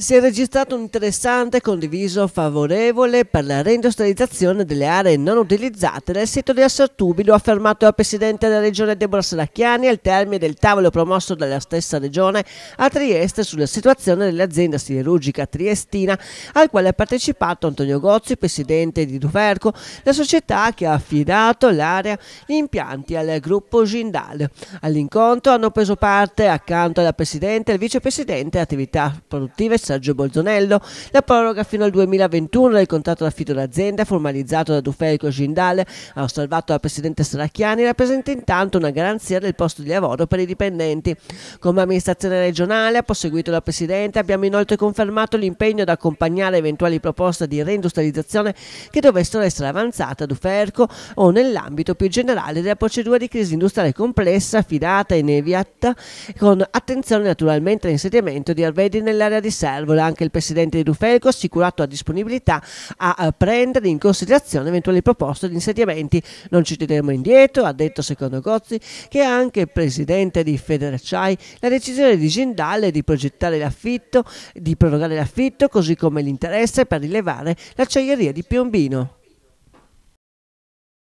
Si è registrato un interessante condiviso favorevole per la reindustrializzazione delle aree non utilizzate nel sito di Assertubi, lo ha affermato il Presidente della Regione Deborah Seracchiani al termine del tavolo promosso dalla stessa Regione a Trieste sulla situazione dell'azienda siderurgica triestina, al quale ha partecipato Antonio Gozzi, Presidente di Duferco, la società che ha affidato l'area gli impianti al gruppo Gindal. All'incontro hanno preso parte accanto alla Presidente e Vicepresidente attività produttive Sergio Bolzonello, la proroga fino al 2021 del contratto d'affitto d'azienda formalizzato da Duferico Gindale, ha osservato la Presidente Seracchiani, rappresenta intanto una garanzia del posto di lavoro per i dipendenti. Come amministrazione regionale, ha proseguito la Presidente, abbiamo inoltre confermato l'impegno ad accompagnare eventuali proposte di reindustrializzazione che dovessero essere avanzate a Duferco o nell'ambito più generale della procedura di crisi industriale complessa, affidata e neviata, con attenzione naturalmente all'insediamento di arvedi nell'area di Serra Servola. Anche il presidente di Duferco ha assicurato la disponibilità a prendere in considerazione eventuali proposte di insediamenti. Non ci tiriamo indietro, ha detto secondo Gozzi, che anche il presidente di Federacciai la decisione di Gindale di progettare l'affitto, di prorogare l'affitto, così come l'interesse per rilevare l'acciaieria di Piombino.